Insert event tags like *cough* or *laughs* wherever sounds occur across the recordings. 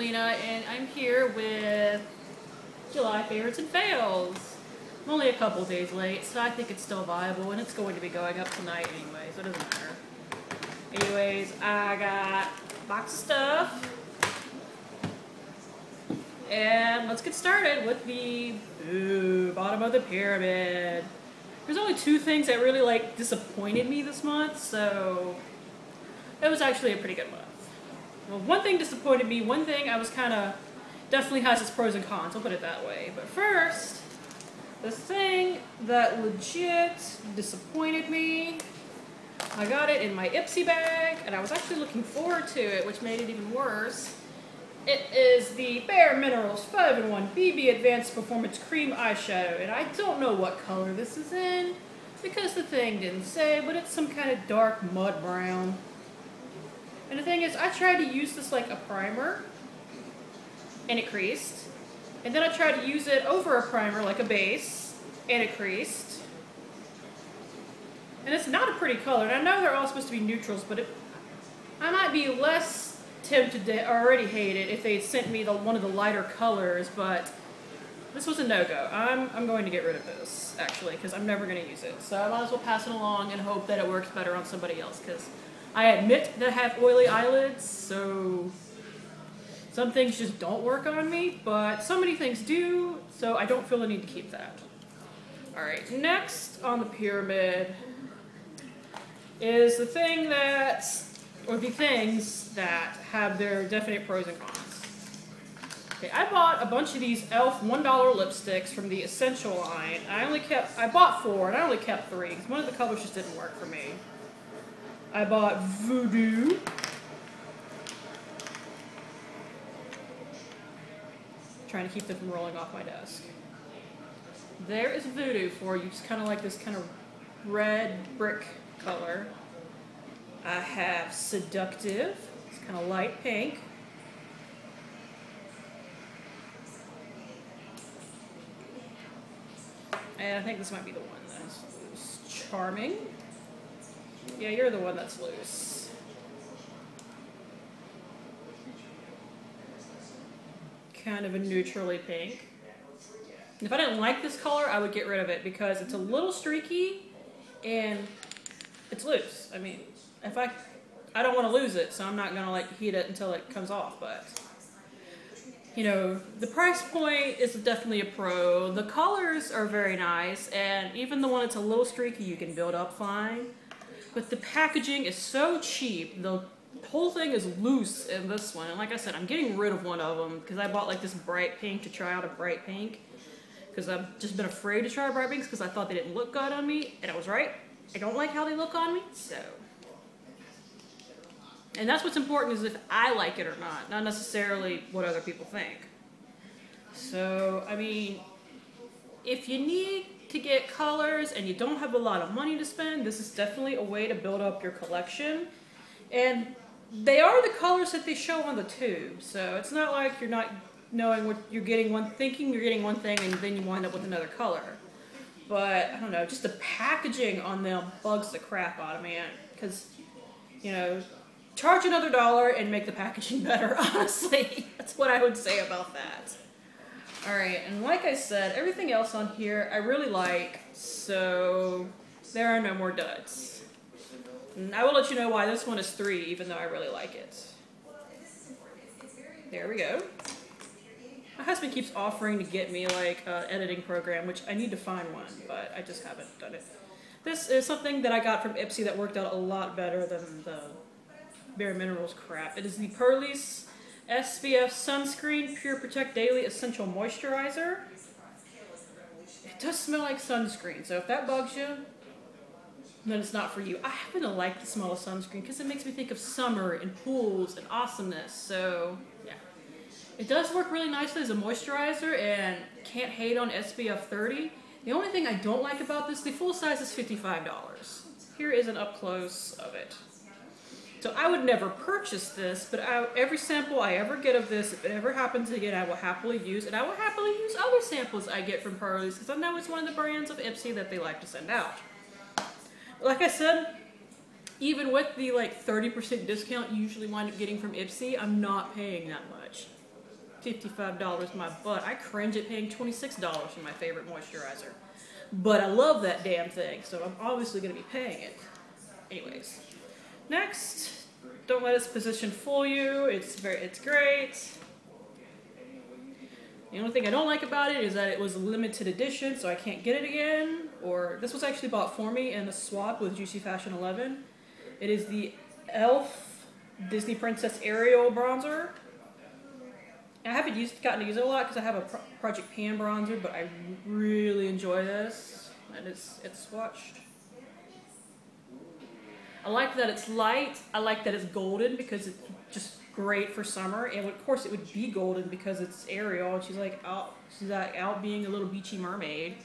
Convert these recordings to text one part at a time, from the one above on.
Lena, and I'm here with July favorites and fails. I'm only a couple days late, so I think it's still viable, and it's going to be going up tonight anyway, so it doesn't matter. Anyways, I got a box of stuff. And let's get started with the ooh, bottom of the pyramid. There's only two things that really like disappointed me this month, so it was actually a pretty good month. Well, one thing disappointed me, one thing I was kind of definitely has its pros and cons, I'll put it that way. But first, the thing that legit disappointed me, I got it in my Ipsy bag, and I was actually looking forward to it, which made it even worse. It is the Bare Minerals 5-in-1 BB Advanced Performance Cream Eyeshadow, and I don't know what color this is in, because the thing didn't say, but it's some kind of dark mud brown. And the thing is, I tried to use this like a primer, and it creased. And then I tried to use it over a primer like a base, and it creased. And it's not a pretty color, and I know they're all supposed to be neutrals, but it, I might be less tempted to already hate it if they sent me the one of the lighter colors, but this was a no-go. I'm, I'm going to get rid of this, actually, because I'm never going to use it. So I might as well pass it along and hope that it works better on somebody else, because I admit that I have oily eyelids, so some things just don't work on me, but so many things do, so I don't feel the need to keep that. Alright, next on the pyramid is the thing that, or the things that have their definite pros and cons. Okay, I bought a bunch of these e.l.f. $1 lipsticks from the Essential line. I only kept, I bought four and I only kept three because one of the colors just didn't work for me. I bought Voodoo. Trying to keep them from rolling off my desk. There is Voodoo for you. It's kind of like this kind of red brick color. I have Seductive. It's kind of light pink. And I think this might be the one that's. Charming. Yeah, you're the one that's loose. Kind of a neutrally pink. If I didn't like this color, I would get rid of it because it's a little streaky and it's loose. I mean, if I, I don't want to lose it, so I'm not going to like heat it until it comes off, but you know, the price point is definitely a pro. The colors are very nice, and even the one that's a little streaky, you can build up fine. But the packaging is so cheap. The whole thing is loose in this one. And like I said, I'm getting rid of one of them because I bought like this bright pink to try out a bright pink. Because I've just been afraid to try bright pinks because I thought they didn't look good on me. And I was right. I don't like how they look on me, so and that's what's important is if I like it or not, not necessarily what other people think. So, I mean, if you need to get colors and you don't have a lot of money to spend, this is definitely a way to build up your collection. And they are the colors that they show on the tube, so it's not like you're not knowing what you're getting one, thinking you're getting one thing and then you wind up with another color. But, I don't know, just the packaging on them bugs the crap out of me, because, you know, charge another dollar and make the packaging *laughs* better, honestly. That's what I would say about that. Alright, and like I said, everything else on here I really like, so there are no more duds. And I will let you know why this one is three, even though I really like it. There we go. My husband keeps offering to get me like an editing program, which I need to find one, but I just haven't done it. This is something that I got from Ipsy that worked out a lot better than the Bare Minerals crap. It is the Purlisse SPF Sunscreen Pure Protect Daily Essential Moisturizer. It does smell like sunscreen, so if that bugs you, then it's not for you. I happen to like the smell of sunscreen because it makes me think of summer and pools and awesomeness, so yeah. It does work really nicely as a moisturizer and can't hate on SPF 30. The only thing I don't like about this, the full size is $55. Here is an up close of it. So I would never purchase this, but I, every sample I ever get of this, if it ever happens again, I will happily use, and I will happily use other samples I get from Purlisse, because I know it's one of the brands of Ipsy that they like to send out. Like I said, even with the like 30% discount you usually wind up getting from Ipsy, I'm not paying that much. $55 my butt. I cringe at paying $26 for my favorite moisturizer. But I love that damn thing, so I'm obviously going to be paying it. Anyways, next, don't let its position fool you. It's very, it's great. The only thing I don't like about it is that it was a limited edition, so I can't get it again. Or this was actually bought for me in a swap with Juicy Fashion 11. It is the e.l.f. Disney Princess Ariel bronzer. I haven't used, gotten to use it a lot because I have a Pro Project Pan bronzer, but I really enjoy this. And it's, it's swatched. I like that it's light. I like that it's golden because it's just great for summer. And of course it would be golden because it's Ariel and she's like out, she's like out being a little beachy mermaid.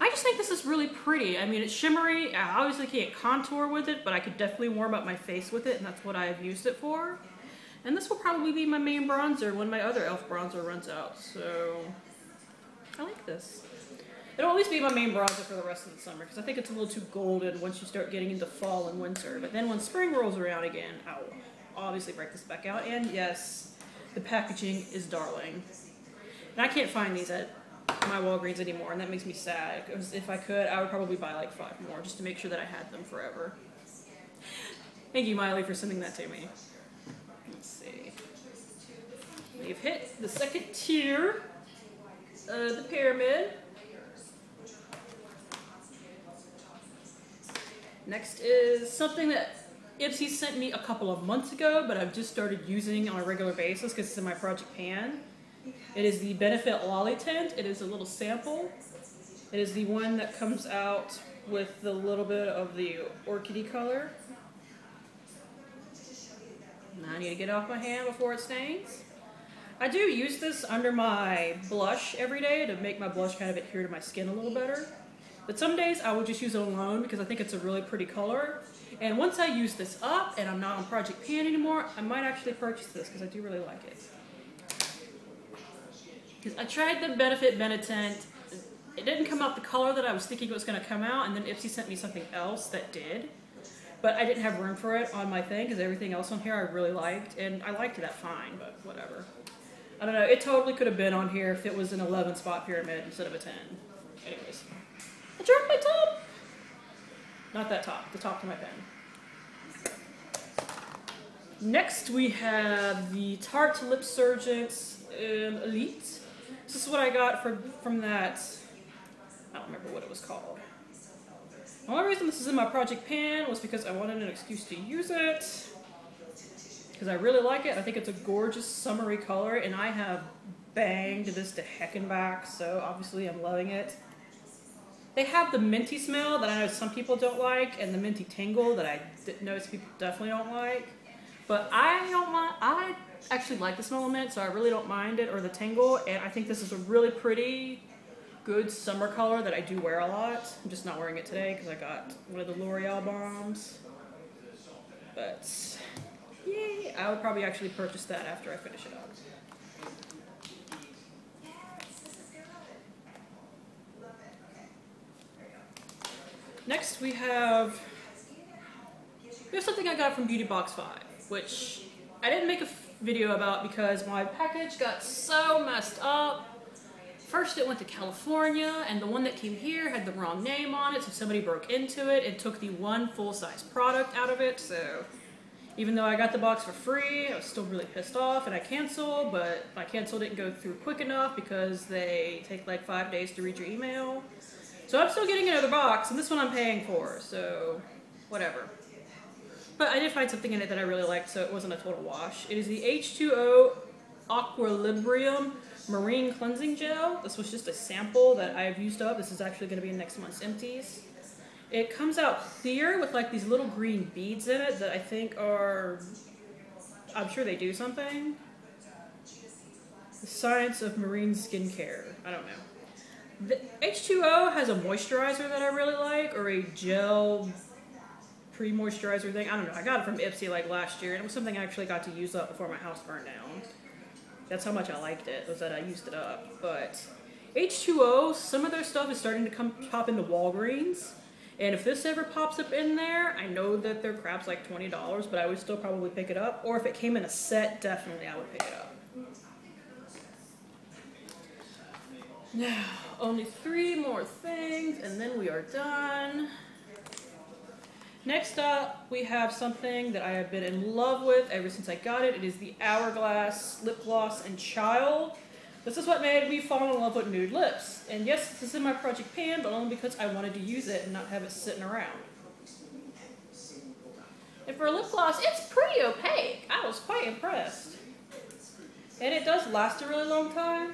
I just think this is really pretty. I mean, it's shimmery. I obviously can't contour with it, but I could definitely warm up my face with it, and that's what I've used it for. And this will probably be my main bronzer when my other e.l.f. bronzer runs out, so I like this. It'll at least be my main bronzer for the rest of the summer, because I think it's a little too golden once you start getting into fall and winter. But then when spring rolls around again, I'll obviously break this back out. And yes, the packaging is darling. And I can't find these at my Walgreens anymore, and that makes me sad. Because if I could, I would probably buy like five more just to make sure that I had them forever. Thank you, Miley, for sending that to me. Let's see. We've hit the second tier of the pyramid. Next is something that Ipsy sent me a couple of months ago, but I've just started using on a regular basis because it's in my Project Pan. It is the Benefit Lollitint. It is a little sample. It is the one that comes out with the little bit of the orchidy color. Now I need to get off my hand before it stains. I do use this under my blush every day to make my blush kind of adhere to my skin a little better. But some days I will just use it alone because I think it's a really pretty color. And once I use this up and I'm not on Project Pan anymore, I might actually purchase this because I do really like it. Because I tried the Benefit Benetint. It didn't come out the color that I was thinking it was going to come out, and then Ipsy sent me something else that did. But I didn't have room for it on my thing because everything else on here I really liked, and I liked that fine, but whatever. I don't know, it totally could have been on here if it was an 11 spot pyramid instead of a 10. Anyways. I dropped my top! Not that top, the top to my pen. Next we have the Tarte LipSurgence um, Elite. This is what I got from, from that, I don't remember what it was called. The only reason this is in my project pan was because I wanted an excuse to use it. Because I really like it. I think it's a gorgeous summery color and I have banged this to heck and back, so obviously I'm loving it. They have the minty smell that I know some people don't like and the minty tingle that I notice people definitely don't like. But I don't mind, I actually like the smell of mint, so I really don't mind it or the tingle. And I think this is a really pretty, good summer color that I do wear a lot. I'm just not wearing it today because I got one of the L'Oreal bombs. But, yay! I would probably actually purchase that after I finish it up. Next we have, we have something I got from Beauty Box 5, which I didn't make a video about because my package got so messed up. First it went to California and the one that came here had the wrong name on it so somebody broke into it and took the one full-size product out of it so even though I got the box for free I was still really pissed off and I canceled but my cancel didn't go through quick enough because they take like five days to read your email. So I'm still getting another box and this one I'm paying for so whatever. But I did find something in it that I really liked, so it wasn't a total wash. It is the H2O Aquilibrium Marine Cleansing Gel. This was just a sample that I've used up. This is actually going to be in next month's empties. It comes out clear with like these little green beads in it that I think are, I'm sure they do something. The Science of Marine Skincare. I don't know. The H2O has a moisturizer that I really like, or a gel pre-moisturizer thing. I don't know. I got it from Ipsy like last year, and it was something I actually got to use up before my house burned down. That's how much I liked it, was that I used it up. But H2O, some of their stuff is starting to come pop into Walgreens. And if this ever pops up in there, I know that their crap's like $20, but I would still probably pick it up. Or if it came in a set, definitely I would pick it up. Now, *sighs* only three more things, and then we are done. Next up, we have something that I have been in love with ever since I got it. It is the Hourglass Lip Gloss and Child. This is what made me fall in love with nude lips. And yes, this is in my project pan, but only because I wanted to use it and not have it sitting around. And for a lip gloss, it's pretty opaque. I was quite impressed. And it does last a really long time.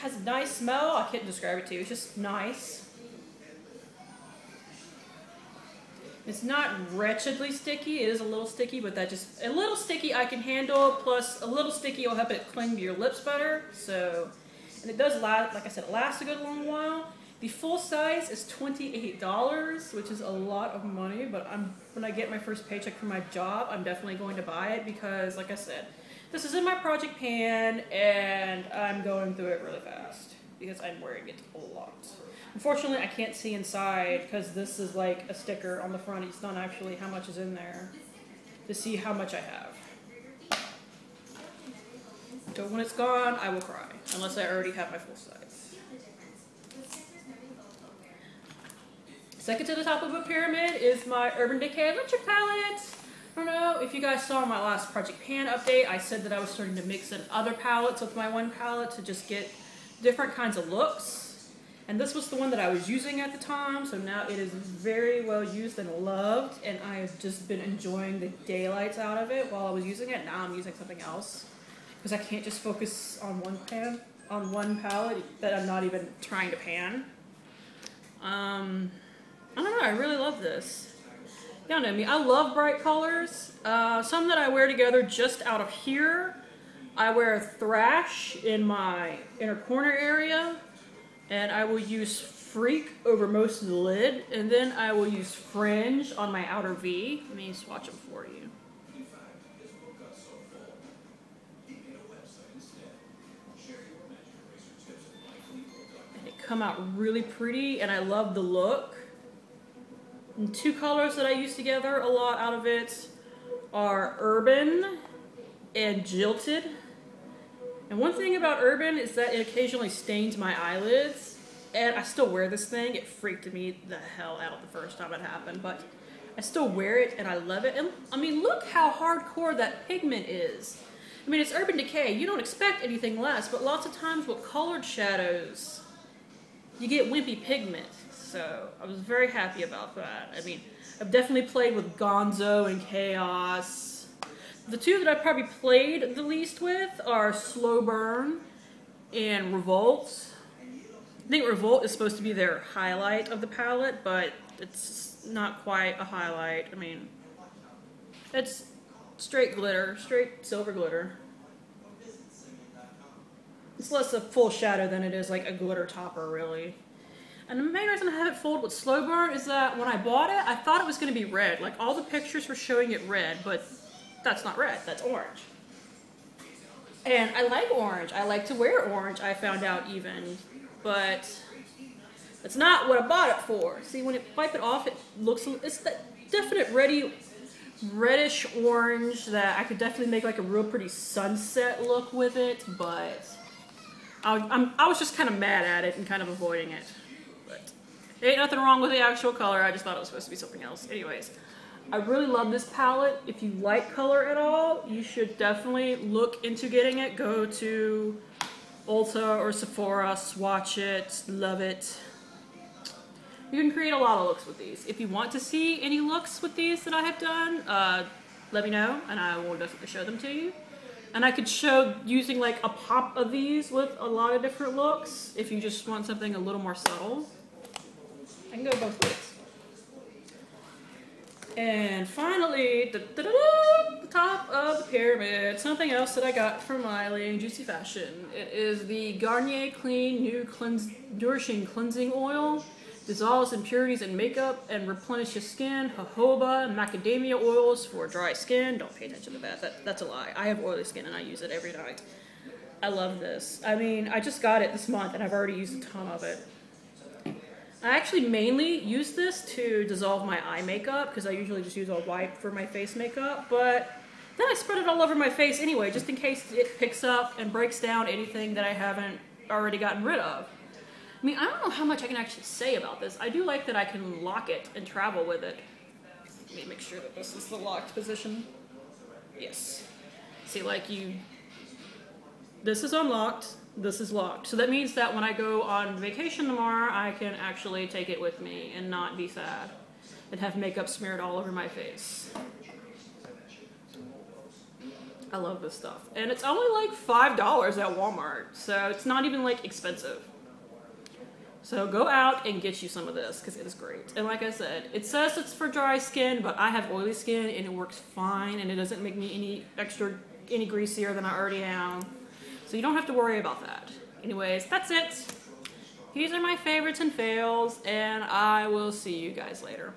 Has a nice smell. I can't describe it to you. It's just nice. It's not wretchedly sticky. It is a little sticky, but that just a little sticky I can handle. Plus, a little sticky will help it cling to your lips better. So, and it does last. Like I said, it lasts a good long while. The full size is $28, which is a lot of money, but I'm when I get my first paycheck from my job, I'm definitely going to buy it because, like I said, this is in my project pan and I'm going through it really fast because I'm wearing it a lot. Unfortunately, I can't see inside because this is like a sticker on the front. It's not actually how much is in there to see how much I have. So when it's gone, I will cry, unless I already have my full size. Second to the top of a pyramid is my Urban Decay Electric Palette. I don't know if you guys saw my last Project Pan update, I said that I was starting to mix in other palettes with my one palette to just get different kinds of looks. And this was the one that I was using at the time, so now it is very well used and loved, and I've just been enjoying the daylights out of it while I was using it. Now I'm using something else because I can't just focus on one pan, on one palette that I'm not even trying to pan. Um, I don't know, I really love this. Y'all know me, I love bright colors. Uh, some that I wear together just out of here. I wear Thrash in my inner corner area and I will use Freak over most of the lid, and then I will use Fringe on my outer V. Let me swatch them for you. Come out really pretty, and I love the look. And two colors that I use together a lot out of it are Urban and Jilted. And one thing about Urban is that it occasionally stains my eyelids, and I still wear this thing. It freaked me the hell out the first time it happened, but I still wear it and I love it. And I mean, look how hardcore that pigment is. I mean, it's Urban Decay. You don't expect anything less, but lots of times with colored shadows, you get wimpy pigment. So I was very happy about that. I mean, I've definitely played with Gonzo and Chaos the two that I probably played the least with are Slow Burn and Revolt. I think Revolt is supposed to be their highlight of the palette, but it's not quite a highlight. I mean, it's straight glitter, straight silver glitter. It's less a full shadow than it is like a glitter topper, really. And the main reason I have it fold with Slow Burn is that when I bought it, I thought it was going to be red. Like, all the pictures were showing it red, but that's not red, that's orange. And I like orange. I like to wear orange, I found out even. But that's not what I bought it for. See, when it wipe it off, it looks, it's that definite ready, reddish orange that I could definitely make like a real pretty sunset look with it, but I, I'm, I was just kind of mad at it and kind of avoiding it. But ain't nothing wrong with the actual color, I just thought it was supposed to be something else. Anyways. I really love this palette. If you like color at all, you should definitely look into getting it. Go to Ulta or Sephora, swatch it, love it. You can create a lot of looks with these. If you want to see any looks with these that I have done, uh, let me know and I will definitely show them to you. And I could show using like a pop of these with a lot of different looks if you just want something a little more subtle. Can go both ways. And finally, da, da, da, the top of the pyramid, something else that I got from Miley in Juicy Fashion. It is the Garnier Clean New Cleanse, Nourishing Cleansing Oil. Dissolves impurities in makeup and replenishes skin. Jojoba, macadamia oils for dry skin. Don't pay attention to that. that. That's a lie. I have oily skin and I use it every night. I love this. I mean, I just got it this month and I've already used a ton of it. I actually mainly use this to dissolve my eye makeup because I usually just use a wipe for my face makeup, but then I spread it all over my face anyway, just in case it picks up and breaks down anything that I haven't already gotten rid of. I mean, I don't know how much I can actually say about this. I do like that I can lock it and travel with it. Let me make sure that this is the locked position. Yes. See, like you, this is unlocked, this is locked. So that means that when I go on vacation tomorrow, I can actually take it with me and not be sad and have makeup smeared all over my face. I love this stuff. And it's only like $5 at Walmart, so it's not even like expensive. So go out and get you some of this because it is great. And like I said, it says it's for dry skin, but I have oily skin and it works fine and it doesn't make me any extra, any greasier than I already am. So you don't have to worry about that. Anyways, that's it. These are my favorites and fails and I will see you guys later.